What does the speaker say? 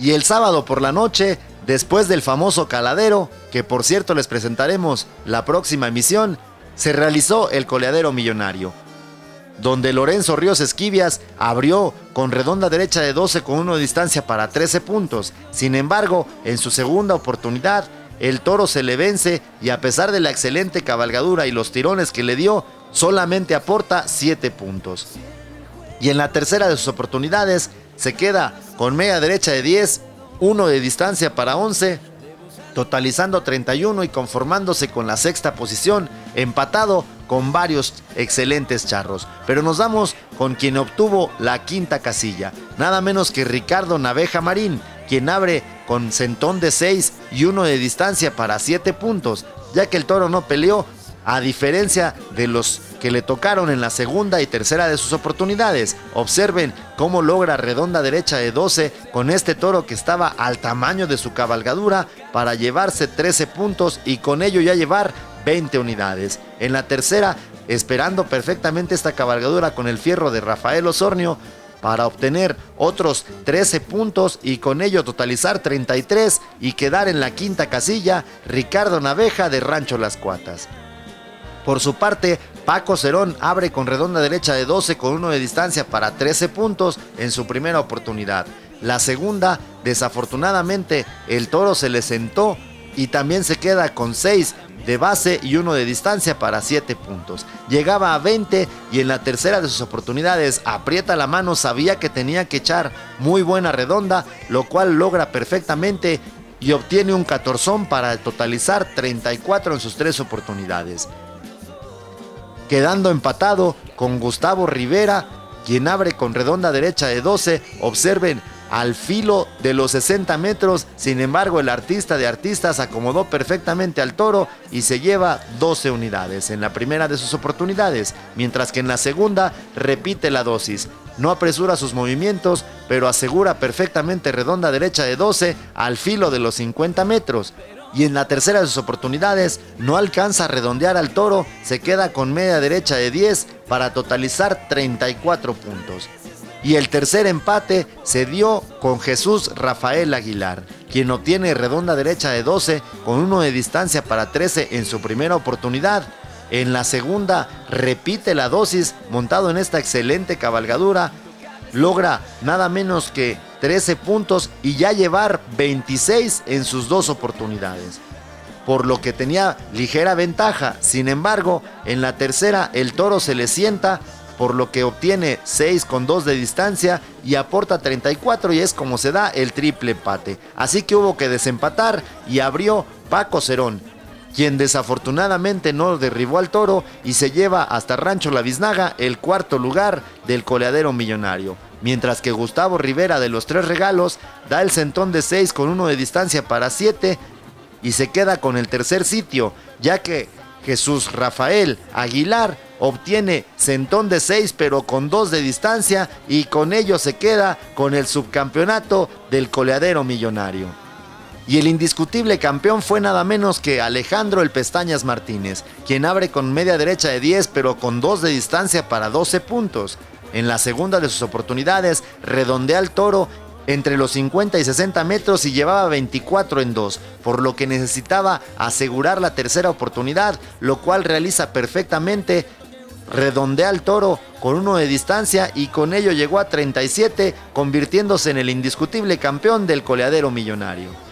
Y el sábado por la noche, después del famoso caladero, que por cierto les presentaremos la próxima emisión, se realizó el coleadero millonario, donde Lorenzo Ríos Esquivias abrió con redonda derecha de 12 con 1 de distancia para 13 puntos. Sin embargo, en su segunda oportunidad, el toro se le vence y a pesar de la excelente cabalgadura y los tirones que le dio, solamente aporta 7 puntos. Y en la tercera de sus oportunidades, se queda con media derecha de 10, 1 de distancia para 11, totalizando 31 y conformándose con la sexta posición, empatado con varios excelentes charros. Pero nos damos con quien obtuvo la quinta casilla, nada menos que Ricardo Naveja Marín, quien abre con centón de 6 y 1 de distancia para 7 puntos, ya que el toro no peleó, a diferencia de los que le tocaron en la segunda y tercera de sus oportunidades. Observen cómo logra redonda derecha de 12 con este toro que estaba al tamaño de su cabalgadura para llevarse 13 puntos y con ello ya llevar 20 unidades. En la tercera, esperando perfectamente esta cabalgadura con el fierro de Rafael Osornio, para obtener otros 13 puntos y con ello totalizar 33 y quedar en la quinta casilla Ricardo Naveja de Rancho Las Cuatas. Por su parte, Paco Cerón abre con redonda derecha de 12 con 1 de distancia para 13 puntos en su primera oportunidad. La segunda, desafortunadamente, el toro se le sentó y también se queda con 6 de base y 1 de distancia para 7 puntos. Llegaba a 20 y en la tercera de sus oportunidades aprieta la mano, sabía que tenía que echar muy buena redonda, lo cual logra perfectamente y obtiene un catorzón para totalizar 34 en sus tres oportunidades quedando empatado con Gustavo Rivera, quien abre con redonda derecha de 12. Observen al filo de los 60 metros. Sin embargo, el artista de artistas acomodó perfectamente al toro y se lleva 12 unidades en la primera de sus oportunidades, mientras que en la segunda repite la dosis. No apresura sus movimientos, pero asegura perfectamente redonda derecha de 12 al filo de los 50 metros y en la tercera de sus oportunidades no alcanza a redondear al toro, se queda con media derecha de 10 para totalizar 34 puntos. Y el tercer empate se dio con Jesús Rafael Aguilar, quien obtiene redonda derecha de 12 con uno de distancia para 13 en su primera oportunidad. En la segunda repite la dosis montado en esta excelente cabalgadura, logra nada menos que 13 puntos y ya llevar 26 en sus dos oportunidades. Por lo que tenía ligera ventaja. Sin embargo, en la tercera el toro se le sienta, por lo que obtiene 6 con 2 de distancia y aporta 34 y es como se da el triple empate. Así que hubo que desempatar y abrió Paco Cerón, quien desafortunadamente no derribó al toro y se lleva hasta Rancho La Biznaga el cuarto lugar del coleadero millonario mientras que Gustavo Rivera de los tres regalos da el centón de 6 con uno de distancia para 7 y se queda con el tercer sitio, ya que Jesús Rafael Aguilar obtiene centón de 6 pero con 2 de distancia y con ello se queda con el subcampeonato del coleadero millonario. Y el indiscutible campeón fue nada menos que Alejandro El Pestañas Martínez, quien abre con media derecha de 10 pero con 2 de distancia para 12 puntos. En la segunda de sus oportunidades, redondea el toro entre los 50 y 60 metros y llevaba 24 en 2, por lo que necesitaba asegurar la tercera oportunidad, lo cual realiza perfectamente. Redondea el toro con uno de distancia y con ello llegó a 37, convirtiéndose en el indiscutible campeón del coleadero millonario.